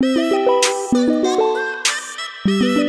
Thank you.